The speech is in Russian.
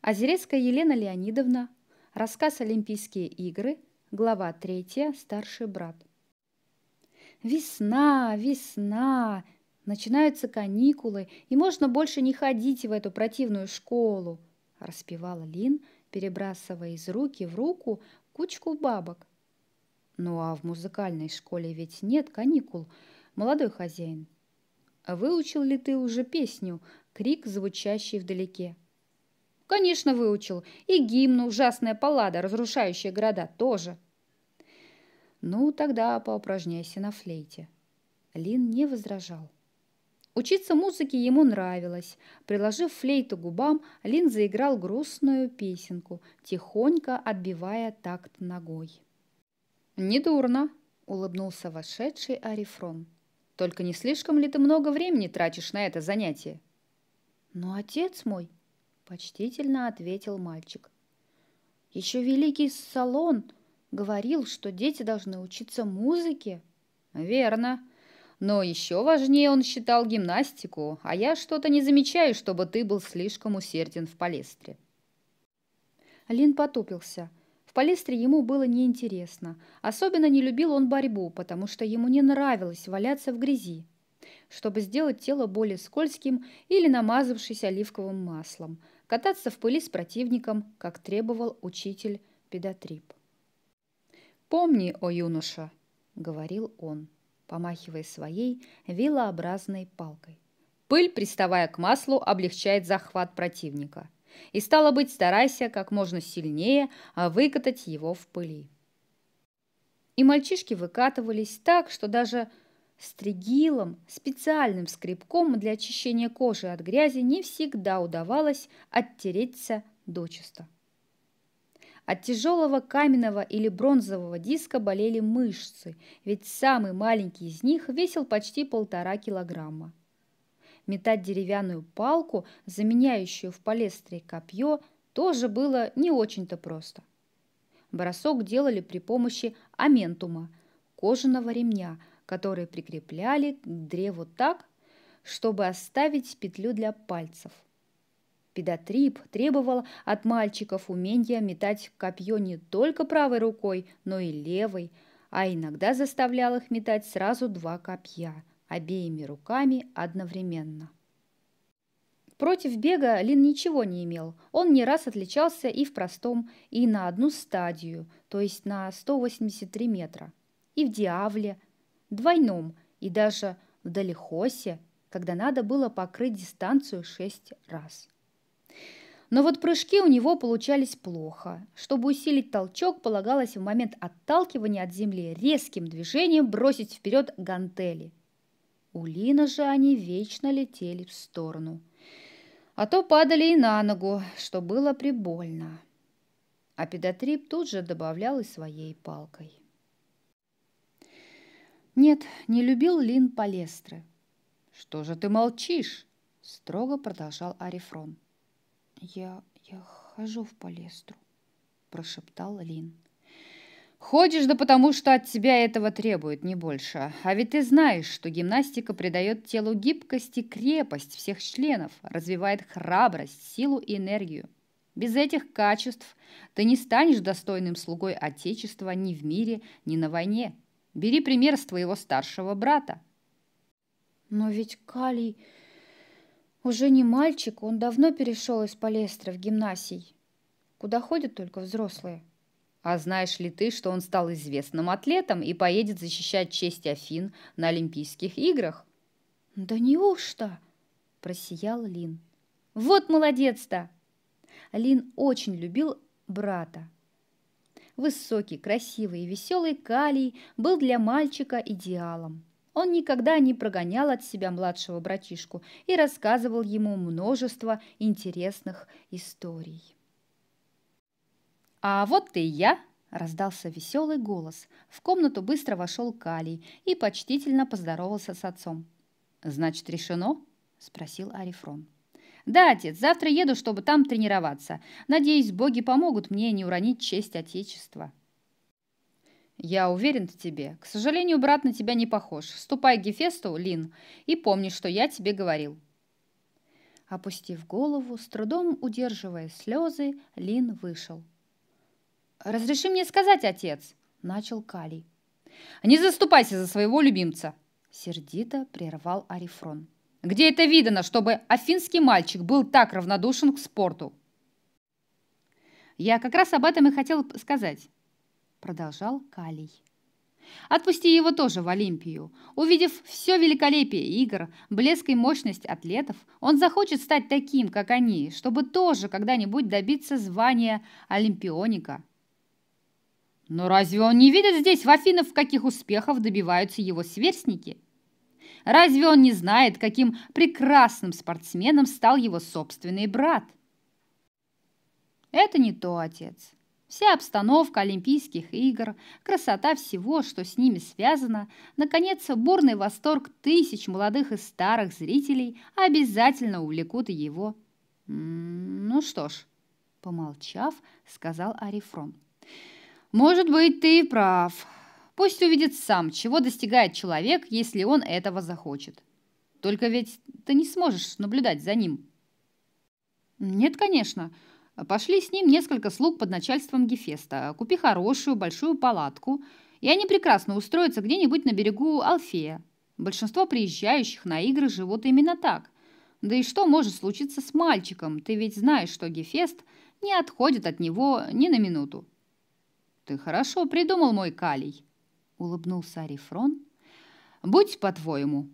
Озерецкая Елена Леонидовна. Рассказ «Олимпийские игры». Глава третья. Старший брат. Весна, весна. Начинаются каникулы, и можно больше не ходить в эту противную школу, распевала Лин, перебрасывая из руки в руку кучку бабок. Ну а в музыкальной школе ведь нет каникул, молодой хозяин. Выучил ли ты уже песню «Крик, звучащий вдалеке»? Конечно, выучил. И гимн «Ужасная паллада», разрушающая города, тоже. Ну, тогда поупражняйся на флейте. Лин не возражал. Учиться музыке ему нравилось. Приложив флейту губам, Лин заиграл грустную песенку, тихонько отбивая такт ногой. «Недурно», — улыбнулся вошедший Арифрон. «Только не слишком ли ты много времени тратишь на это занятие?» «Но отец мой», почтительно ответил мальчик. Еще великий Салон говорил, что дети должны учиться музыке. Верно. Но еще важнее он считал гимнастику, а я что-то не замечаю, чтобы ты был слишком усерден в палестре. Лин потупился. В палестре ему было неинтересно. Особенно не любил он борьбу, потому что ему не нравилось валяться в грязи чтобы сделать тело более скользким или намазавшись оливковым маслом, кататься в пыли с противником, как требовал учитель педатрип. «Помни, о юноша!» — говорил он, помахивая своей вилообразной палкой. «Пыль, приставая к маслу, облегчает захват противника. И, стало быть, старайся как можно сильнее выкатать его в пыли». И мальчишки выкатывались так, что даже Стригилом, специальным скребком для очищения кожи от грязи не всегда удавалось оттереться дочисто. От тяжелого каменного или бронзового диска болели мышцы, ведь самый маленький из них весил почти полтора килограмма. Метать деревянную палку, заменяющую в палестре копье, тоже было не очень-то просто. Бросок делали при помощи аментума, кожаного ремня – которые прикрепляли к древу так, чтобы оставить петлю для пальцев. Педатрип требовал от мальчиков умения метать копье не только правой рукой, но и левой, а иногда заставлял их метать сразу два копья, обеими руками одновременно. Против бега Лин ничего не имел. Он не раз отличался и в простом, и на одну стадию, то есть на 183 метра, и в диавле, двойном и даже в далихосе, когда надо было покрыть дистанцию шесть раз. Но вот прыжки у него получались плохо. Чтобы усилить толчок, полагалось в момент отталкивания от земли резким движением бросить вперед гантели. У Лина же они вечно летели в сторону. А то падали и на ногу, что было прибольно. А педотрип тут же добавлял и своей палкой. Нет, не любил Лин Палестры. «Что же ты молчишь?» – строго продолжал Арифрон. «Я, я хожу в Палестру», – прошептал Лин. «Ходишь, да потому что от тебя этого требует, не больше. А ведь ты знаешь, что гимнастика придает телу гибкость и крепость всех членов, развивает храбрость, силу и энергию. Без этих качеств ты не станешь достойным слугой Отечества ни в мире, ни на войне». Бери пример с твоего старшего брата. Но ведь Калий уже не мальчик, он давно перешел из палестры в гимнасий, куда ходят только взрослые. А знаешь ли ты, что он стал известным атлетом и поедет защищать честь Афин на Олимпийских играх? Да неужто? Просиял Лин. Вот молодец-то! Лин очень любил брата. Высокий, красивый и веселый Калий был для мальчика идеалом. Он никогда не прогонял от себя младшего братишку и рассказывал ему множество интересных историй. «А вот ты и я!» – раздался веселый голос. В комнату быстро вошел Калий и почтительно поздоровался с отцом. «Значит, решено?» – спросил Арифрон. «Да, отец, завтра еду, чтобы там тренироваться. Надеюсь, боги помогут мне не уронить честь Отечества». «Я уверен в тебе. К сожалению, брат на тебя не похож. Ступай к Гефесту, Лин, и помни, что я тебе говорил». Опустив голову, с трудом удерживая слезы, Лин вышел. «Разреши мне сказать, отец!» – начал Калий. «Не заступайся за своего любимца!» – сердито прервал Арифрон. «Где это видано, чтобы афинский мальчик был так равнодушен к спорту?» «Я как раз об этом и хотел сказать», – продолжал Калий. Отпусти его тоже в Олимпию. Увидев все великолепие игр, блеск и мощность атлетов, он захочет стать таким, как они, чтобы тоже когда-нибудь добиться звания олимпионика. Но разве он не видит здесь в Афинах, каких успехов добиваются его сверстники? Разве он не знает, каким прекрасным спортсменом стал его собственный брат? Это не то, отец. Вся обстановка Олимпийских игр, красота всего, что с ними связано, наконец, бурный восторг тысяч молодых и старых зрителей обязательно увлекут и его. «Ну что ж», — помолчав, сказал Арифрон. «Может быть, ты прав. Пусть увидит сам, чего достигает человек, если он этого захочет. Только ведь ты не сможешь наблюдать за ним». «Нет, конечно», — Пошли с ним несколько слуг под начальством Гефеста. Купи хорошую большую палатку, и они прекрасно устроятся где-нибудь на берегу Алфея. Большинство приезжающих на игры живут именно так. Да и что может случиться с мальчиком? Ты ведь знаешь, что Гефест не отходит от него ни на минуту. Ты хорошо придумал, мой Калий, улыбнулся Арифрон. Будь по-твоему.